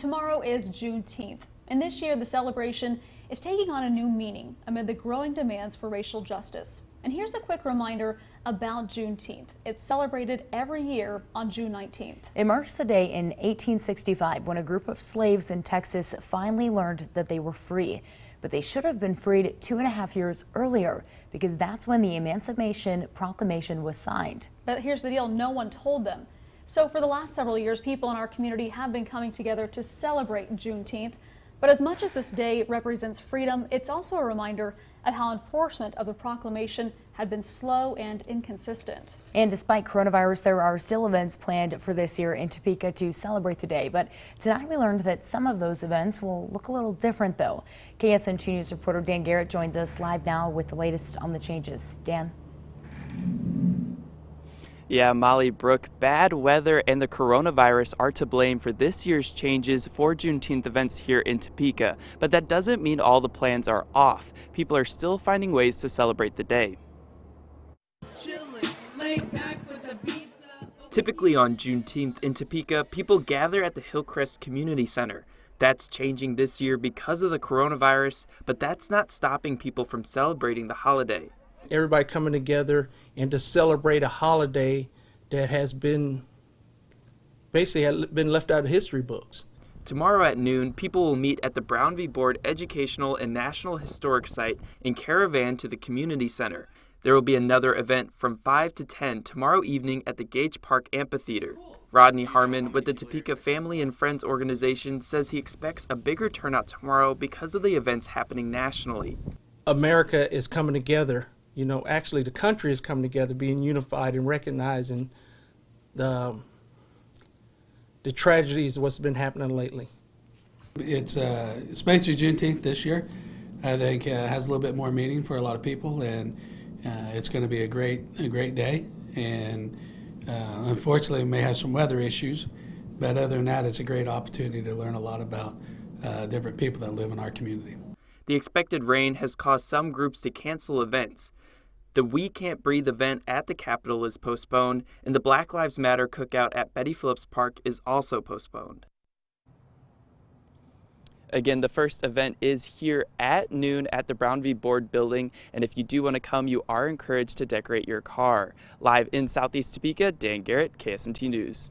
Tomorrow is Juneteenth, and this year the celebration is taking on a new meaning amid the growing demands for racial justice. And here's a quick reminder about Juneteenth. It's celebrated every year on June 19th. It marks the day in 1865 when a group of slaves in Texas finally learned that they were free. But they should have been freed two and a half years earlier because that's when the Emancipation Proclamation was signed. But here's the deal no one told them. So for the last several years, people in our community have been coming together to celebrate Juneteenth. But as much as this day represents freedom, it's also a reminder of how enforcement of the proclamation had been slow and inconsistent. And despite coronavirus, there are still events planned for this year in Topeka to celebrate the day. But tonight we learned that some of those events will look a little different, though. KSNT News reporter Dan Garrett joins us live now with the latest on the changes. Dan. Yeah, Molly Brook, bad weather and the coronavirus are to blame for this year's changes for Juneteenth events here in Topeka. But that doesn't mean all the plans are off. People are still finding ways to celebrate the day. Typically on Juneteenth in Topeka, people gather at the Hillcrest Community Center. That's changing this year because of the coronavirus, but that's not stopping people from celebrating the holiday everybody coming together and to celebrate a holiday that has been basically been left out of history books. Tomorrow at noon, people will meet at the Brown v. Board Educational and National Historic Site in caravan to the Community Center. There will be another event from 5 to 10 tomorrow evening at the Gage Park Amphitheater. Rodney Harmon with the Topeka Family and Friends organization says he expects a bigger turnout tomorrow because of the events happening nationally. America is coming together you know, actually the country is coming together, being unified and recognizing the the tragedies of what's been happening lately. It's uh, especially Juneteenth this year. I think uh, has a little bit more meaning for a lot of people, and uh, it's going to be a great a great day. And uh, unfortunately, we may have some weather issues, but other than that, it's a great opportunity to learn a lot about uh, different people that live in our community. The expected rain has caused some groups to cancel events. The We Can't Breathe event at the Capitol is postponed, and the Black Lives Matter cookout at Betty Phillips Park is also postponed. Again, the first event is here at noon at the Brown v. Board building, and if you do want to come, you are encouraged to decorate your car. Live in Southeast Topeka, Dan Garrett, KSNT News.